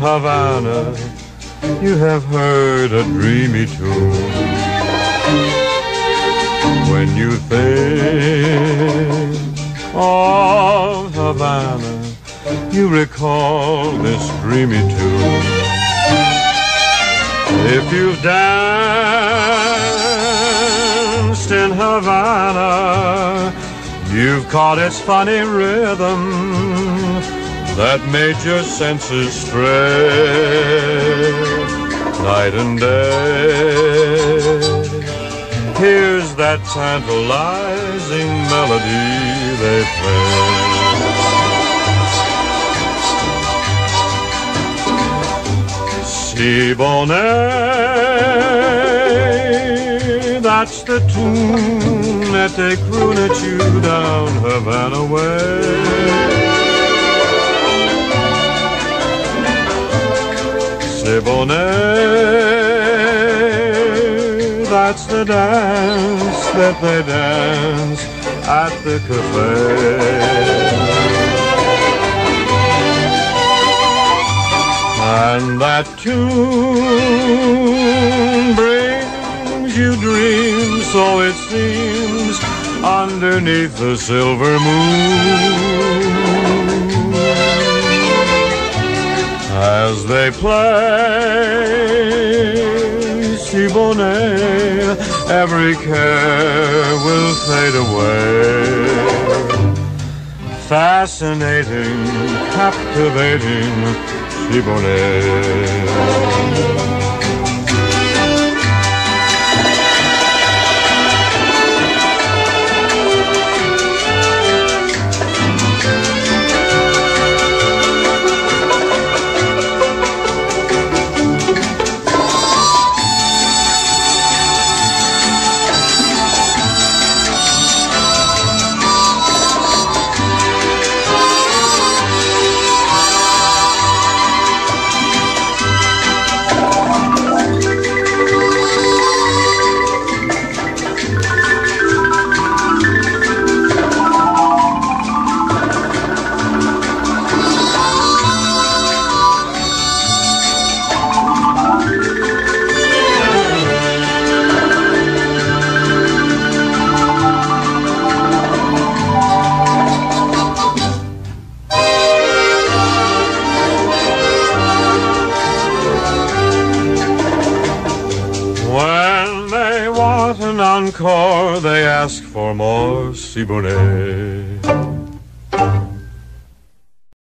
Havana, you have heard a dreamy tune. When you think of Havana, you recall this dreamy tune. If you've danced in Havana, you've caught its funny rhythm that made your senses stray night and day. Here's that tantalizing melody they play. Siboney, that's the tune that they croon at you down Havana Bonnet, that's the dance that they dance at the cafe. And that tune brings you dreams, so it seems, underneath the silver moon. As they play Siboney, every care will fade away. Fascinating, captivating Si encore, they ask for more Siboney.